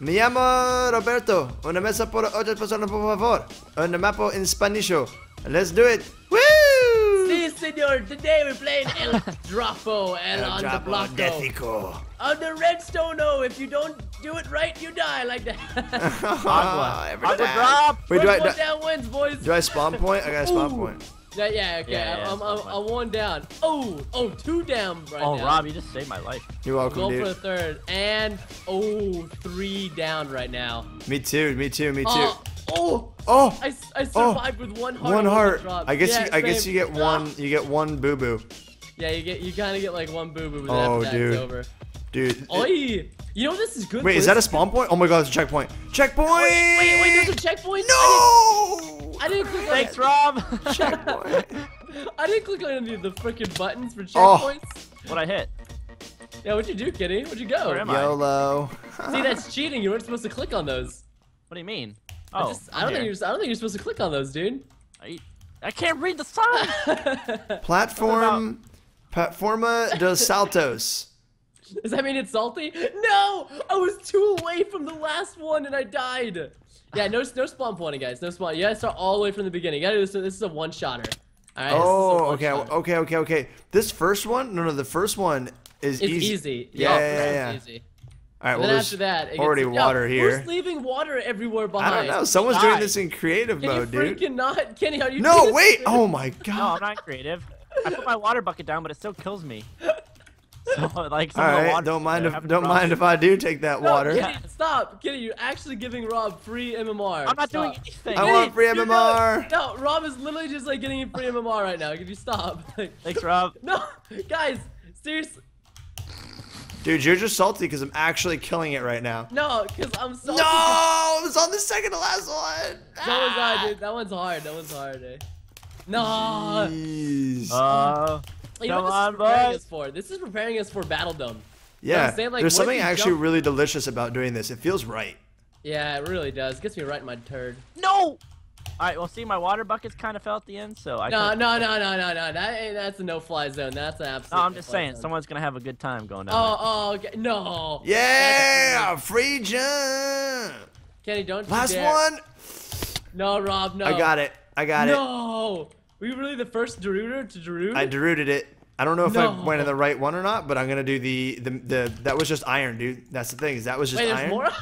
Me llamo Roberto. Una mesa por ocho personas, por favor. Un mapa en Spanish. Let's do it. Woo! Si, senor. Today we're playing El Drapo and on the block. Décico. On the redstone, oh, if you don't do it right, you die like that. Every Aqua drop. Wait, do I, do, down wins, boys. do I spawn point? I got a spawn Ooh. point. Yeah, yeah, okay. Yeah, yeah, I'm, I'm. I'm one down. Oh, oh, two down right Oh, now. Rob, you just saved my life. You're welcome, Go for the third. And, oh, three down right now. Me too, me too, me too. Oh, oh, Oh, I, I survived with one heart. one heart. I guess Yeah, you, I guess you get Ah. one, you get one boo boo, Yeah, you get, you kind of get like one boo boo, Oh, that, dude. it's over. dude. Oi! You know this is good Wait, for? is that a spawn point? Oh my god, it's a checkpoint. Checkpoint! Wait, wait, wait, there's a checkpoint? No! I didn't, click on Thanks, it. Rob. Checkpoint. I didn't click on any of the freaking buttons for Oh. checkpoints. what I hit? Yeah, what'd you do, Kitty? Where'd you go? Where am I? YOLO. See, that's cheating. You weren't supposed to click on those. What do you mean? I, Oh, just, I don't think you're. I don't think you're supposed to click on those, dude. I, I can't read the sign. Platform. Platforma dos Saltos. Does that mean it's salty? No! I was too away from the last one and I died. Yeah, no, no spawn pointing, guys. No spawn. You gotta start all the way from the beginning. You gotta do this. This is a one shotter. All right. Oh, okay, okay, okay, okay. This first one, no, no, the first one is It's easy. easy. Yeah, Yeah, yeah, it's yeah. easy. All right, And well, then after that, it gets- already Yo, water here. Who's leaving water everywhere behind? I behind? don't know. Someone's doing this in creative Can you mode, dude. freaking not, Kenny? How are you? No, doing this wait. in Oh my god. No, god. I'm not creative. I put my water bucket down, but it still kills me. So like, some All of the water don't mind if don't drop. mind if I do take that No, water. Kenny, stop, Kenny. You're actually giving Rob free MMR. I'm not doing anything. I Kenny, want free MMR. No, no, Rob is literally just like getting you free MMR right now. Can you stop? Thanks, Rob. no, guys, seriously, Dude, you're just salty because I'm actually killing it right now. no, because I'm so. No, I was on the second to last one. That was hard, dude. That one's hard. That one's hard, eh? No. Jeez. Uh, you know come what on, this is preparing boys. us for? This is preparing us for Battle Dome. yeah, I'm saying, like, there's something actually jump- really delicious about doing this. It feels right. Yeah, it really does. Gets me right in my turd. no. All right. Well, see, my water buckets kind of fell at the end, so I. No, couldn't- no, no, no, no, no. That that's a no-fly zone. That's an absolute. No, I'm just no-fly saying, zone. someone's gonna have a good time going down. Oh, oh, okay. no. Yeah, free jump. Kenny, don't you Last one. No, Rob, no. I got it. I got it. No. Were you really the first Daruder to Darude? I derooted it. I don't know if I went in the right one or not, but I'm gonna do the, the the that was just iron, dude. That's the thing. Is that was just Wait, iron? more?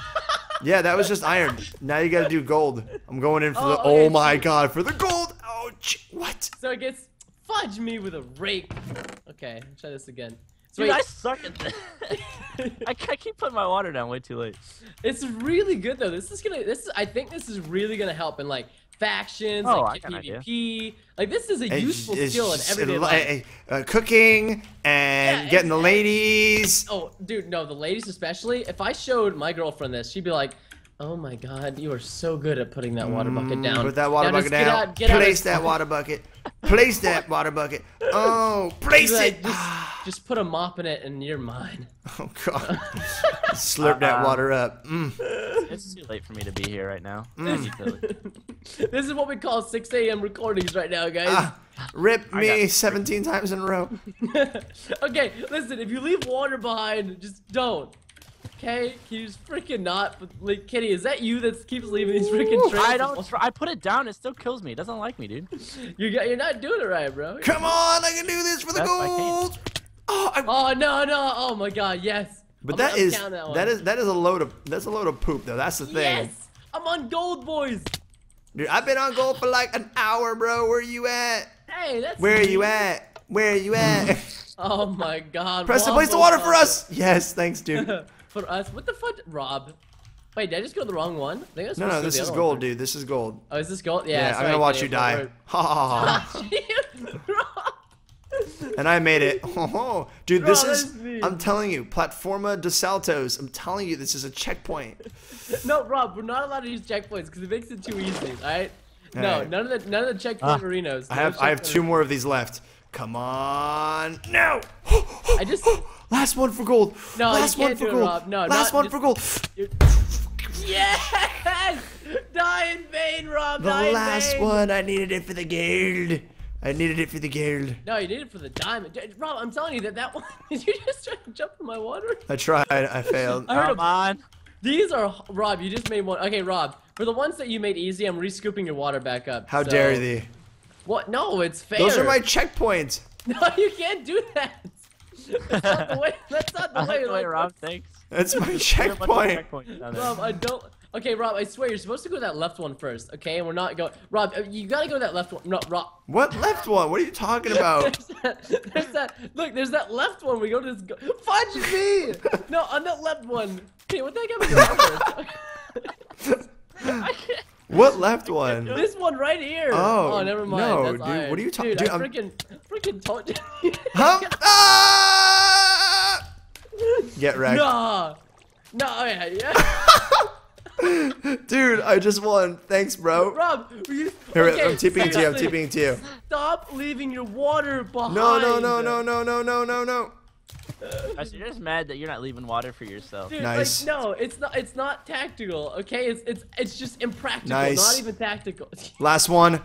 Yeah, that was just iron. Now you gotta do gold. I'm going in for Oh, the. okay, Oh my god, for the gold. Oh, what? so it gets fudge me with a rake. Okay, try this again. So Dude, wait, I suck at this. I, I keep putting my water down way too late. it's really good though. This is gonna. This is. I think this is really gonna help in like factions, Oh, like I got an idea. PvP. Like this is a It's- useful it's skill in just, everyday life. uh, cooking and Yeah, getting the ladies. Oh, dude, no, the ladies especially. If I showed my girlfriend this, she'd be like, "Oh my God, you are so good at putting that water bucket down." Mm, Put that water Now just bucket get down. out- get out place of- that water bucket. Place that water bucket. Oh, place like, it. just, just put a mop in it, and you're mine. Oh god. Slurp that Uh-uh. water up. Mm. It's too late for me to be here right now. Mm. I need to- this is what we call 6 a.m. recordings right now, guys. Ah, rip me 17 times in a row. okay, listen, if you leave water behind, just don't. Okay? he's freaking not? But, Like, Kitty, is that you that keeps leaving these freaking trails? I don't. Try, I put it down. It still kills me. It doesn't like me, dude. You're, you're not doing it right, bro. Come on, I can do this for the That's my gold. Oh, I, Oh, no, no. Oh, my God, yes. but I'm- that I'm is counting that, that one. is that is a load of that's a load of poop though. That's the thing. Yes! I'm on gold, boys. Dude, I've been on gold for like an hour, bro. Where are you at? Hey, that's Where are you neat. at? Where are you at? Oh, my God. Preston, Wombo place the water for us. Yes, thanks, dude. No, for us? What the fuck? Rob. Wait, did I just go the wrong one? I think I was supposed no, to go this is gold, one. dude. This is gold. Oh, is this gold? Yeah, Yeah, I'm gonna watch you die. Ha ha ha. And I made it. Oh, dude, this is. me. I'm telling you, Platforma de Saltos. I'm telling you, this is a checkpoint. no, Rob, we're not allowed to use checkpoints because it makes it too easy. All right? No, Alright. none of the none of the checkpoint Ah. arenas. I have I have two more of these left. Come on. No. I just- Last one for gold. No, Last one for gold. Rob. No, Last not one just- for gold. You're- Yes! Die in vain, Rob. The die in vain! last vain. one. I needed it for the gold. I needed it for the gold. No, you need it for the diamond. Rob, I'm telling you that that one. Did you just try to jump in my water? I tried. I failed. I heard Come a, on. These are Rob. You just made one. Okay, Rob. For the ones that you made easy, I'm rescooping your water back up. How so- dare thee? What? No, it's fair. Those are my checkpoints. No, you can't do that. That's not the way. That's not the way. like way Rob thanks. That's my There are a bunch of checkpoint. checkpoints down there. Rob, I don't. Okay, Rob, I swear you're supposed to go to that left one first. Okay, and we're not going. Rob, uh, you gotta go to that left one. No, Rob. What left one? What are you talking about? There's that, there's that. Look, there's that left one. We go to this. Go Fudge me! No, on that left one. Okay, what the heck am I doing? What left one? This one right here. Oh, never mind. no, That's dude, iron. what are you ta- Dude, dude, I freaking, freaking told you. Huh? Ah! Get wrecked. Nah. No, yeah, yeah. Dude, I just won. Thanks, bro. Rob, you, Here, okay, I'm TPing to you. I'm TPing to you. Stop leaving your water behind. No, no, no, no, no, no, no, no, no. Actually, you're just mad that you're not leaving water for yourself. Dude, Nice. like, no, it's not. It's not tactical. Okay, it's it's it's just impractical. Nice. Not even tactical. Last one.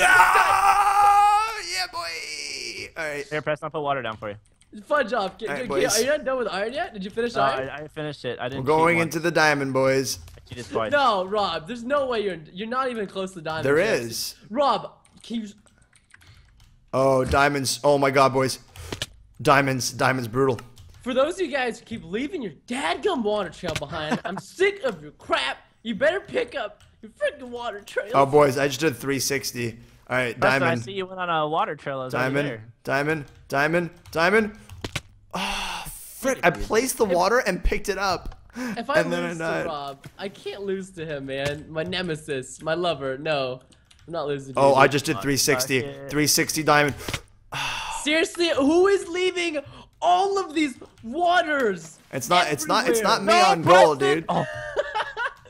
Ah, yeah, boy. All right. Here, press. I'll put water down for you. Fudge off. Get, Alright, get- are you not done with iron yet? Did you finish Uh, iron? I, I finished it. I didn't. We're didn't. going into the diamond, boys. once. I cheated twice. no, Rob. There's no way you're you're not even close to diamond. There yet. is. Rob, can you? Oh, diamonds. Oh my god, boys. Diamonds. Diamonds brutal. For those of you guys who keep leaving your dadgum water trail behind, I'm sick of your crap. You better pick up your freaking water trail. Oh, boys, I just did 360. All right, diamond. Preston, I see you went on a water trail. I was Diamond, diamond, diamond, diamond. Oh, frick. I placed the water and picked it up. If I and then I lose to. Rob, I can't lose to him, man. My nemesis, my lover. No, I'm not losing. to Oh, you. I just did 360. 360 diamond. Seriously. Who is leaving all of these waters? It's not it's not it's not me everywhere? on gold, dude. Oh.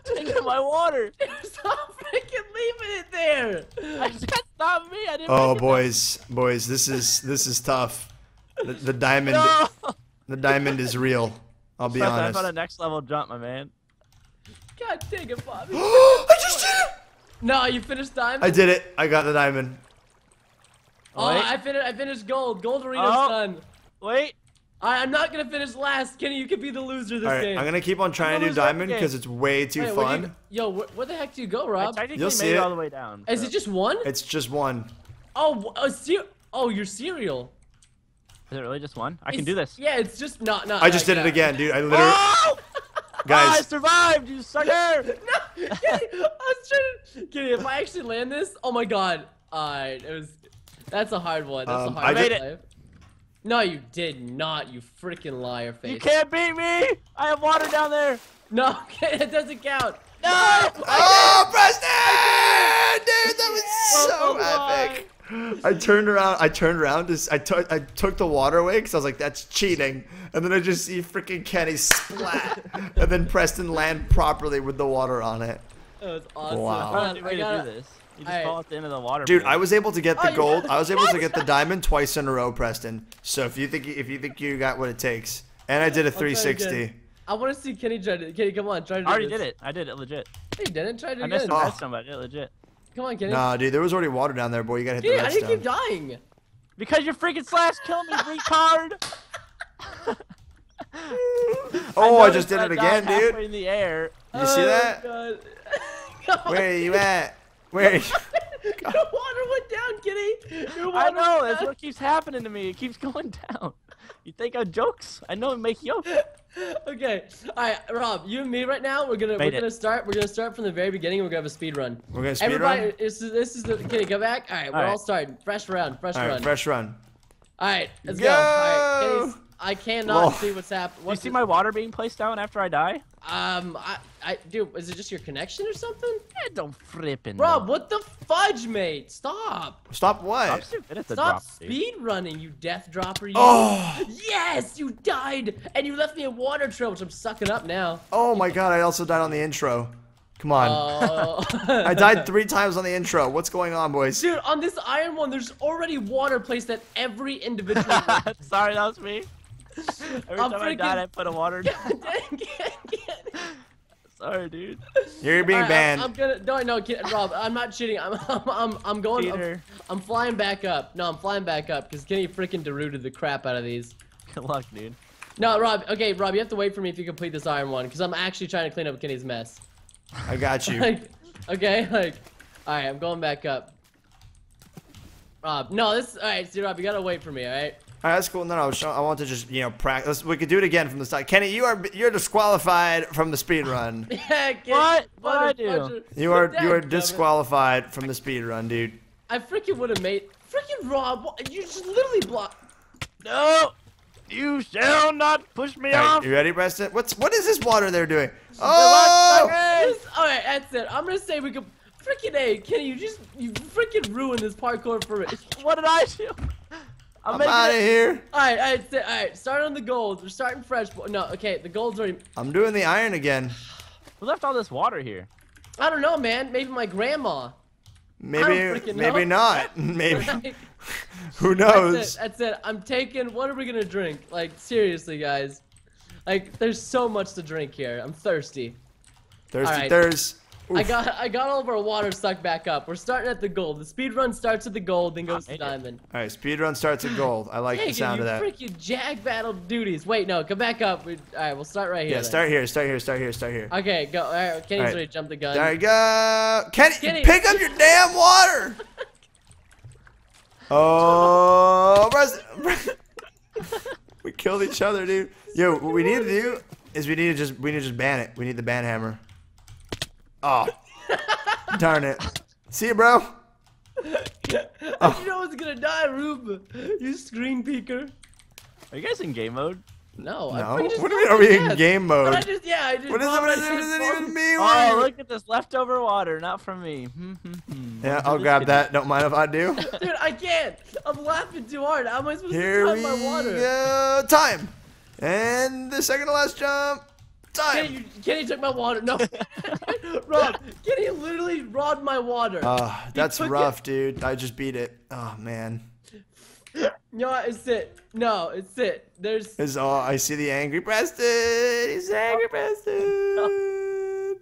Take my water. Stop freaking leaving it there. I said, not me. I didn't. Oh make it boys, boys, this is this is tough. The, the diamond No. the diamond is real. I'll be Preston, I honest. found a next level jump, my man. God dang it, Bobby. I just did it! no, you finished diamond. I did it. I got the diamond. Oh, Wait. I finished. I finished gold. Gold arena's Oh. done. Wait. I, I'm not gonna finish last. Kenny, you could be the loser this All right, game. I'm gonna keep on trying to do diamond because it's way too Wait, fun. you, yo, where, where the heck do you go, Rob? technically You'll made see it it. all the way down. Is so- it just one? It's just one. Oh, cer- oh, your cereal. Is it really just one? I can do this. Yeah, it's just not not. I just like did it again, dude. I literally Oh! I survived, you sucker! No, Kenny, I was trying to. Kenny, if I actually land this, oh my god. Alright, it was. That's a hard one. That's Um, a I hard made one. it. No, you did not. You freaking liar face. You can't beat me! I have water down there! No, it doesn't count. No! Oh, Preston! Dude, that was so Oh, epic. I turned around. I turned around. To, I took. I took the water away because I was like, "That's cheating." And then I just see freaking Kenny splat, and then Preston land properly with the water on it. That was awesome. Wow. Hold What on, a I way to gotta- do this. You just Alright. fall at the end of the water. Dude, pool. Oh, I was able to get the Oh, gold. I was able to get the diamond twice in a row, Preston. So if you think if you think you got what it takes, and I did a I'll try 360. I want to see Kenny try to. Kenny, come on, try to do I already this. did it. I did it legit. You didn't try to I do missed it the Oh. rest of it. I did it oh. legit. Come on, Kenny. Nah, dude, there was already water down there, boy. You gotta hit Kenny, the how do you keep dying? Because your freaking slash killed me, retard! Oh, I, noticed just did that it again, dude. halfway in the air. You see Oh, that? God. Where are you at? Where? Are? Your water went down, Kenny. Your water I know, went that's down. what keeps happening to me. It keeps going down. You think I'm jokes? I know it make you. Okay, all right, Rob. You and me right now. We're gonna Made we're it. gonna start. We're gonna start from the very beginning. We're gonna have a speed run. We're gonna speed Everybody, run. this is this is the Kenny. Go back. All right, we're All right. all starting. Fresh round. Fresh All right, run. fresh run. All right, let's go. All right, Go! Kenny's, I cannot Whoa. see what's happening. You see my water being placed down after I die? Um, I, I, dude, is it just your connection or something? Eh, don't frippin' Rob, know. what the fudge, mate? Stop. Stop what? I'm stupid at the Stop drop. speed running, you death dropper. You. Oh. Yes, you died, and you left me a water trail, which I'm sucking up now. Oh my god, I also died on the intro. Come on. Oh. I died three times on the intro. What's going on, boys? Dude, on this iron one, there's already water placed at every individual. God Sorry, that was me. Every I'm time I freaking- died, I put a water down. dang it. Sorry, dude. You're being Alright, banned. I'm, I'm gonna no no kid, Rob. I'm not cheating. I'm I'm I'm, I'm going. I'm, Peter. I'm flying back up. No, I'm flying back up because Kenny freaking derooted the crap out of these. Good luck, dude. No, Rob. Okay, Rob, you have to wait for me if you complete this iron one, because I'm actually trying to clean up Kenny's mess. I got you. Like, okay, like, all right, I'm going back up. Rob, no, this. All right, see, Rob, you gotta wait for me, all right? All right, that's cool. No, no, I, was I want to just you know practice. We could do it again from the start. Kenny, you are you're disqualified from the speed run. Yeah, Kenny, What? What'd I do? You are you are disqualified from the speed run, dude. I freaking would have made. Freaking Rob, what- you just literally blocked. No! You shall not push me All right, off! you ready, Preston? What's what is this water they're doing? Hey! Oh! All right, that's it. I'm gonna say we could. Freaking A, Kenny, you just you freaking ruined this parkour for me. What did I do? I'm, I'm making out of here. All right, all right, all right. Start on the gold. We're starting fresh. No, okay, the gold's already. I'm doing the iron again. Who left all this water here? I don't know, man. Maybe my grandma. Maybe maybe know. not. Maybe Right? who That's knows? it. That's it. I'm taking. What are we gonna drink? Like seriously, guys. Like there's so much to drink here. I'm thirsty. Thirsty All right. thirst. I got I got all of our water sucked back up. We're starting at the gold. The speed run starts at the gold, then goes to made diamond. All right, speed run starts at gold. I like the sound you of that. freaking jag battle duties. Wait, no, come back up. We, all right, we'll start right here. Yeah, then. start here, start here, start here, start here. Okay, go. All right, Kenny's All right. ready to jump the gun. There you go. Kenny, Kenny. pick up your damn water. Oh, Preston. we killed each other, dude. Yo, what we need to do is we need to just we need to just ban it. We need the ban hammer. Oh, darn it. See you, bro. You know what's gonna die, Rube? You screen peeker. Are you guys in game mode? No, No, freaking just what do you mean? Are we in ass. game But I mode? just, yeah, I just. What is it? rolled What, my is it? what does shit that and even mean? Oh, look at this leftover water, not from me. Hmm, hmm, hmm. Yeah, I'll grab this that. Don't mind if I do. Dude, I can't. I'm laughing too hard. How am I supposed Here to we time my water? Here we go. Time. And the second to last jump. Time. Kenny, Kenny took my water. No, Rob. Kenny literally robbed my water. Oh, that's took it. rough, dude. I just beat it. Oh man. no, it's it. No, it's it. There's. Is oh, I see the angry Preston. He's angry Preston.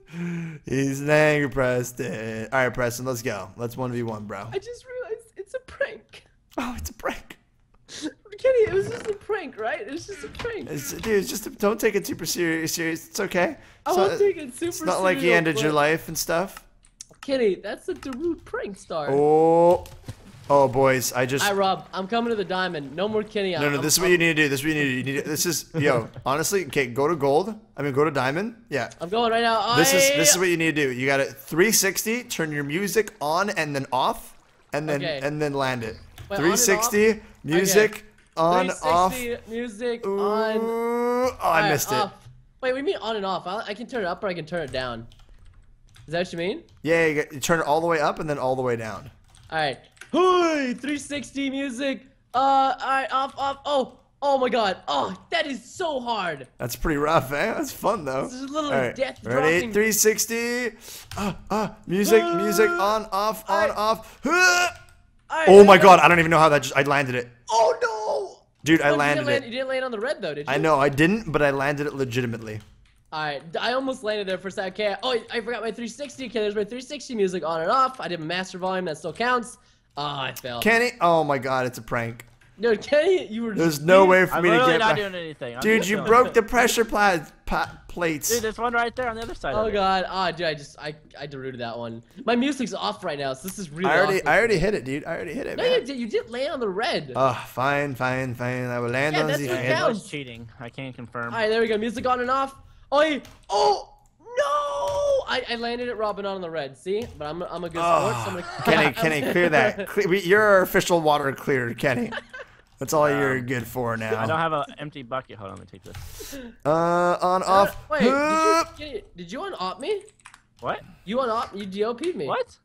He's an angry Preston. All right, Preston, let's go. Let's one v one, bro. I just realized it's a prank. Oh, it's a prank. Kenny, it was just a prank, right? It's just a prank. It's, dude, it's just don't take it super serious. Serious. It's okay. I It's won't not- take it super It's not like he serious, ended your life and stuff. Kenny, that's a Darude prank star. Oh, oh, boys, I just. Hi, Rob. I'm coming to the diamond. No more Kenny. No, no, I'm- this is what I'm- you need to do. This is what you need to do. You need to, this is, yo, honestly, okay, go to gold. I mean, go to diamond. Yeah. I'm going right now. This is this is what you need to do. You got it. 360, turn your music on and then off, and then Okay. and then land it. Wait, on and off? 360, music on, off. music Ooh, on. oh, I Alright, missed off. Wait, we mean on and off. I, I can turn it up or I can turn it down. Is that what you mean? Yeah, you, you turn it all the way up and then all the way down. All right. Hey, 360 music. Uh, all right, off, off. Oh, oh my God. Oh, that is so hard. That's pretty rough, eh? That's fun though. This is literally All right, death ready? dropping. 360. Ah, ah, music, music on, off, on, off. Right, Oh my god, go. I don't even know how that just I landed it. Oh no. Dude, I Oh, you landed land, it. You didn't land on the red though, did you? I know I didn't, but I landed it legitimately. All right, I almost landed there for a second. Okay, oh, I forgot my 360. Okay, there's my 360 music on and off. I did my master volume. That still counts. Ah, I failed. Kenny, oh my god, it's a prank. Dude, Kenny, you were. There's no way for I'm me to literally get not my... doing anything. I'm Dude, you broke the pressure pla- pa- plates. Dude, there's one right there on the other side. Oh of it. god, ah, dude, I just I I derooted that one. My music's off right now, so this is really. I already, awkward. I already hit it, dude. I already hit it, No, man. you did. You did land on the red. Oh, fine, fine, fine. I will land Yeah, on that's the red. Yeah, it was cheating. I can't confirm. All right, there we go. Music on and off. Oh, yeah. oh no! I, I landed it Robin on the red. See, but I'm I'm a good sport. So I'm Oh, gonna... Kenny, Kenny, clear that. Cle- we, you're our official water clearer, Kenny. That's all you're good for now. I don't have an empty bucket. Hold on, let me take this. Uh, on, off. Wait, did you, Hup. Kenny, did you un-op me? What? You un-op? You DLP'd me. What?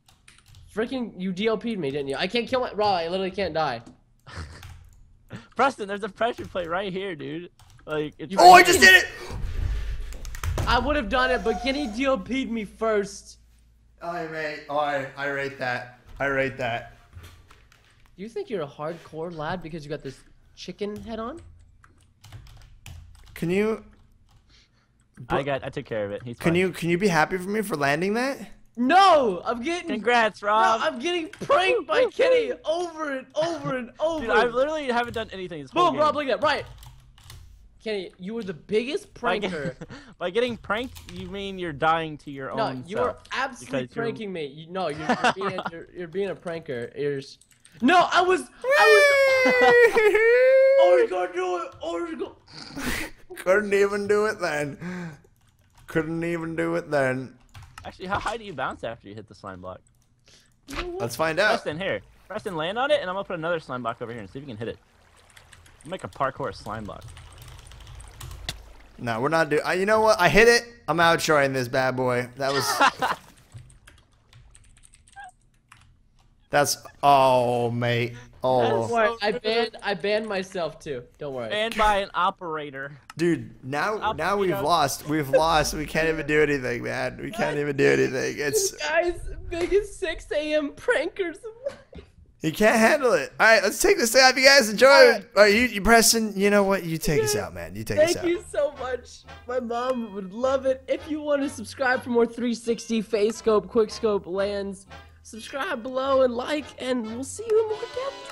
Freaking, you DLP'd me, didn't you? I can't kill my Rob. I literally can't die. Preston, there's a pressure plate right here, dude. Like, it's Oh, I just did it! I would have done it, but Kenny DLP'd me first. I rate, oh, I, I rate that. I rate that. Do you think you're a hardcore lad because you got this chicken head on? Can you, I got. I took care of it. He's can fine. you, can you be happy for me for landing that? No, I'm getting. Congrats, Rob. No, Rob. I'm getting pranked by Kenny over and over and over. Dude, I literally haven't done anything this whole Boom, game. Rob, look at that. Right. Kenny, you were the biggest By, get- pranker. by getting pranked, you mean you're dying to your No, own you are self. absolutely because you're- pranking me. You, no, you're, you're, being, you're, you're being a pranker. You're s- No, I was. I was. I was gonna do it. I was gonna. Couldn't even do it then. Couldn't even do it then. Actually, how high do you bounce after you hit the slime block? You know what? Let's find out. Preston, here. Preston, land on it, and I'm gonna put another slime block over here and see if you can hit it. Make a parkour slime block. No, we're not doing. You know what? I hit it. I'm outshoring this bad boy. That was. That's. Oh, mate. Oh. Don't Oh, worry, I banned. I banned myself too. Don't worry. Banned by an operator. dude. Now, Up, now we've lost. We've lost. We can't even do anything, man. We can't even do anything. It's. Guys, biggest 6 a.m. prankers. You can't handle it. All right, let's take this out. If you guys enjoy it, all right, you, you Preston, you know what? You take us out, man. You take us out. Thank out. you so much. My mom would love it. If you want to subscribe for more 360 face scope, quick scope lands, subscribe below and like, and we'll see you in more depth.